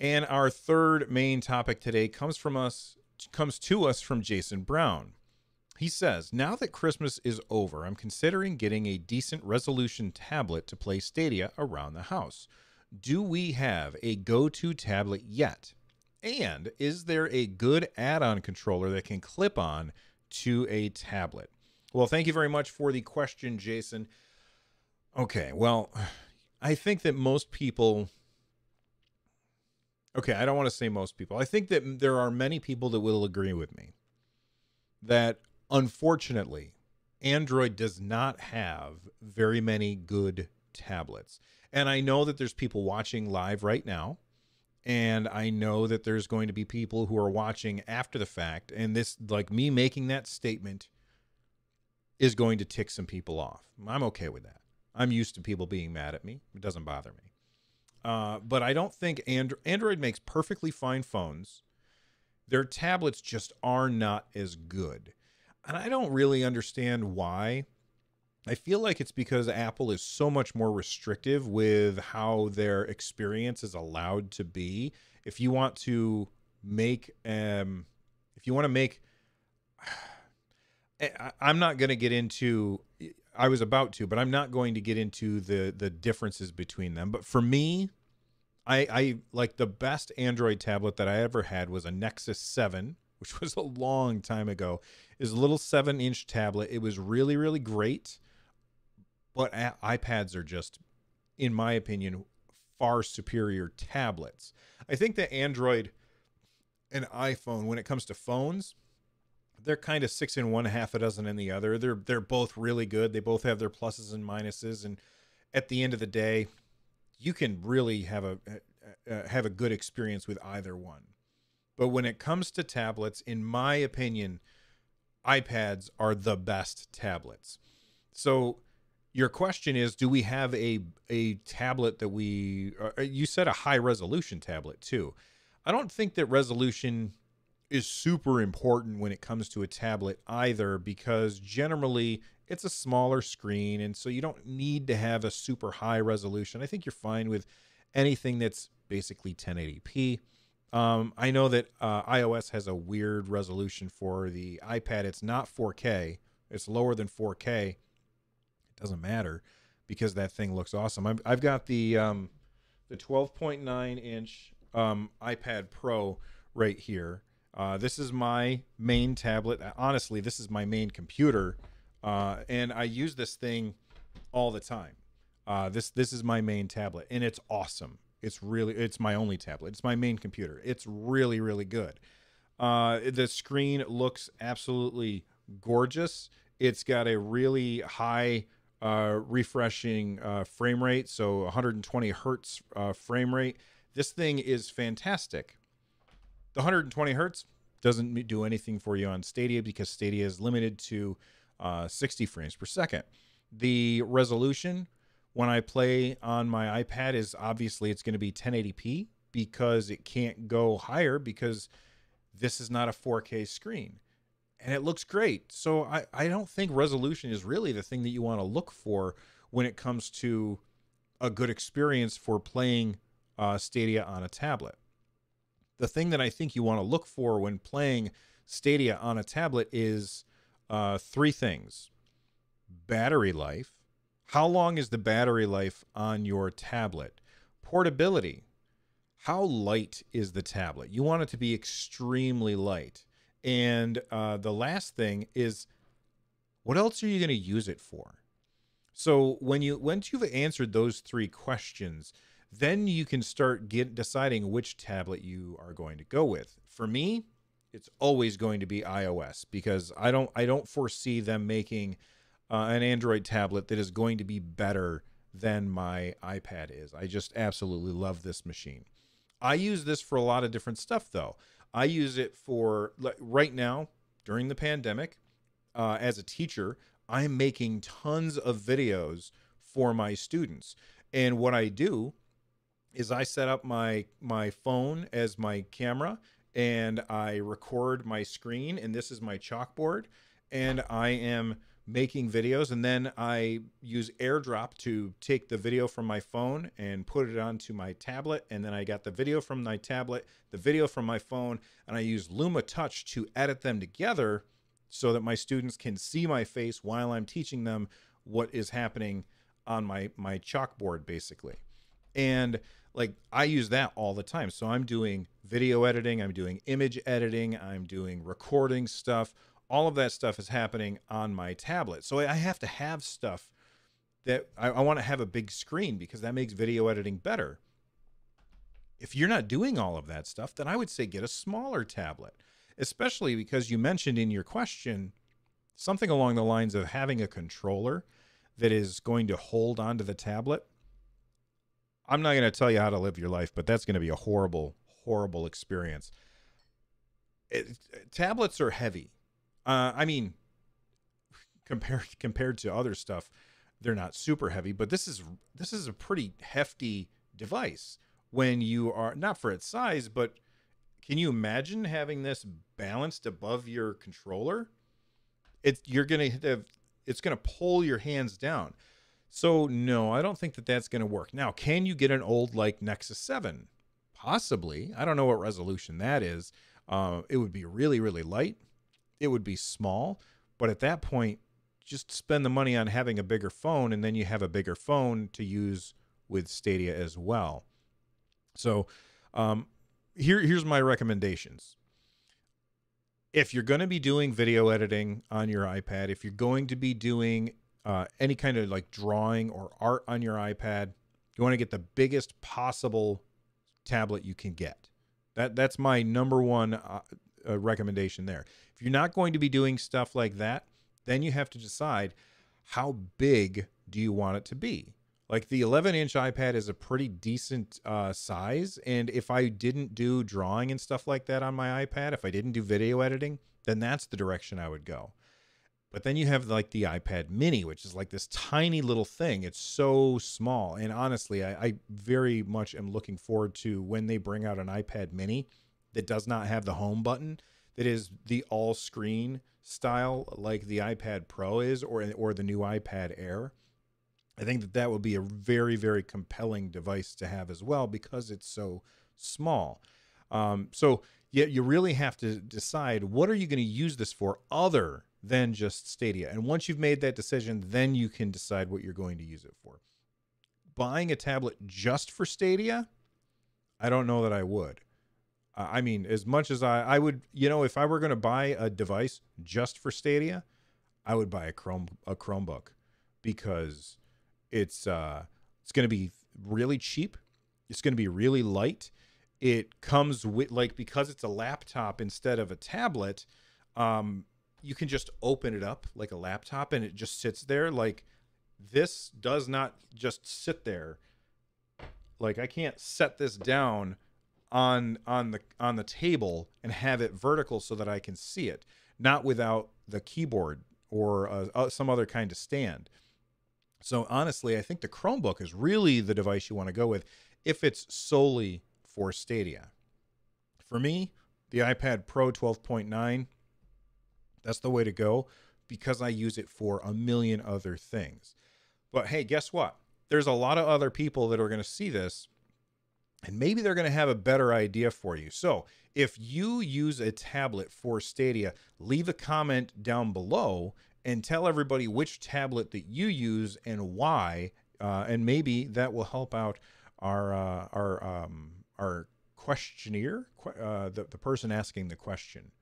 And our third main topic today comes from us comes to us from Jason Brown. He says, "Now that Christmas is over, I'm considering getting a decent resolution tablet to play Stadia around the house. Do we have a go-to tablet yet? And is there a good add-on controller that can clip on to a tablet?" Well, thank you very much for the question, Jason. Okay, well, I think that most people Okay, I don't want to say most people. I think that there are many people that will agree with me that unfortunately Android does not have very many good tablets. And I know that there's people watching live right now and I know that there's going to be people who are watching after the fact and this like me making that statement is going to tick some people off. I'm okay with that. I'm used to people being mad at me. It doesn't bother me. Uh, but I don't think and- Android makes perfectly fine phones. Their tablets just are not as good. And I don't really understand why. I feel like it's because Apple is so much more restrictive with how their experience is allowed to be. If you want to make um if you want to make I, I'm not going to get into I was about to, but I'm not going to get into the the differences between them. But for me, I I like the best Android tablet that I ever had was a Nexus 7, which was a long time ago. Is a little 7-inch tablet. It was really really great. But iPads are just in my opinion far superior tablets. I think that Android and iPhone when it comes to phones they're kind of six in one, half a dozen in the other. They're they're both really good. They both have their pluses and minuses, and at the end of the day, you can really have a uh, have a good experience with either one. But when it comes to tablets, in my opinion, iPads are the best tablets. So your question is do we have a a tablet that we uh, you said a high resolution tablet too. I don't think that resolution is super important when it comes to a tablet either because generally it's a smaller screen and so you don't need to have a super high resolution. I think you're fine with anything that's basically 1080p. Um, I know that uh, iOS has a weird resolution for the iPad. It's not 4K. It's lower than 4K. It doesn't matter because that thing looks awesome. i have got the um, the 12.9 inch um, iPad Pro right here uh, this is my main tablet. Honestly, this is my main computer, uh, and I use this thing all the time. Uh, this this is my main tablet, and it's awesome. It's really it's my only tablet. It's my main computer. It's really really good. Uh, the screen looks absolutely gorgeous. It's got a really high uh, refreshing uh, frame rate, so 120 hertz frame rate. This thing is fantastic. The 120 hertz doesn't do anything for you on Stadia because Stadia is limited to uh, 60 frames per second. The resolution when I play on my iPad is obviously it's going to be 1080p because it can't go higher because this is not a 4K screen. And it looks great. So I, I don't think resolution is really the thing that you want to look for when it comes to a good experience for playing uh, Stadia on a tablet the thing that I think you want to look for when playing Stadia on a tablet is uh, three things battery life. How long is the battery life on your tablet? Portability. How light is the tablet? You want it to be extremely light. And uh, the last thing is what else are you going to use it for? So when you once you've answered those three questions, then you can start get deciding which tablet you are going to go with. For me, it's always going to be iOS because I don't I don't foresee them making uh, an Android tablet that is going to be better than my iPad is. I just absolutely love this machine. I use this for a lot of different stuff though. I use it for right now during the pandemic uh, as a teacher. I'm making tons of videos for my students. And what I do is I set up my my phone as my camera and I record my screen and this is my chalkboard and I am making videos and then I use AirDrop to take the video from my phone and put it onto my tablet and then I got the video from my tablet, the video from my phone and I use Luma Touch to edit them together so that my students can see my face while I'm teaching them what is happening on my my chalkboard basically. And like I use that all the time. So I'm doing video editing, I'm doing image editing, I'm doing recording stuff. All of that stuff is happening on my tablet. So I have to have stuff that I, I want to have a big screen because that makes video editing better. If you're not doing all of that stuff, then I would say get a smaller tablet, especially because you mentioned in your question something along the lines of having a controller that is going to hold onto the tablet I'm not going to tell you how to live your life, but that's going to be a horrible, horrible experience. It, tablets are heavy. Uh, I mean, compared compared to other stuff, they're not super heavy, but this is this is a pretty hefty device when you are not for its size, but can you imagine having this balanced above your controller? It's you're gonna have it's gonna pull your hands down. So no, I don't think that that's going to work. Now, can you get an old like Nexus 7? Possibly. I don't know what resolution that is. Uh, it would be really, really light. It would be small, but at that point, just spend the money on having a bigger phone, and then you have a bigger phone to use with Stadia as well. So, um, here, here's my recommendations. If you're going to be doing video editing on your iPad, if you're going to be doing uh, any kind of like drawing or art on your iPad, you want to get the biggest possible tablet you can get. That that's my number one uh, uh, recommendation there. If you're not going to be doing stuff like that, then you have to decide how big do you want it to be. Like the 11 inch iPad is a pretty decent uh, size, and if I didn't do drawing and stuff like that on my iPad, if I didn't do video editing, then that's the direction I would go. But then you have like the iPad mini, which is like this tiny little thing. It's so small. And honestly, I, I, very much am looking forward to when they bring out an iPad mini that does not have the home button, that is the all screen style like the iPad Pro is or, or the new iPad Air. I think that that would be a very, very compelling device to have as well because it's so small. Um, so yeah, you really have to decide what are you going to use this for other than just Stadia. And once you've made that decision, then you can decide what you're going to use it for. Buying a tablet just for Stadia, I don't know that I would. I mean, as much as I, I would, you know, if I were going to buy a device just for Stadia, I would buy a Chrome a Chromebook because it's uh, it's going to be really cheap. It's going to be really light. It comes with like because it's a laptop instead of a tablet. Um, you can just open it up like a laptop and it just sits there. Like this does not just sit there. Like i can't set this down on on the on the table and have it vertical so that i can see it not without the keyboard or uh, uh, some other kind of stand. So honestly i think the chromebook is really the device you want to go with if it's solely for stadia. For me the ipad pro 12.9 that's the way to go because I use it for a million other things. But hey, guess what? There's a lot of other people that are going to see this and maybe they're going to have a better idea for you. So, if you use a tablet for Stadia, leave a comment down below and tell everybody which tablet that you use and why, uh, and maybe that will help out our uh, our um, our questionnaire, uh, the the person asking the question.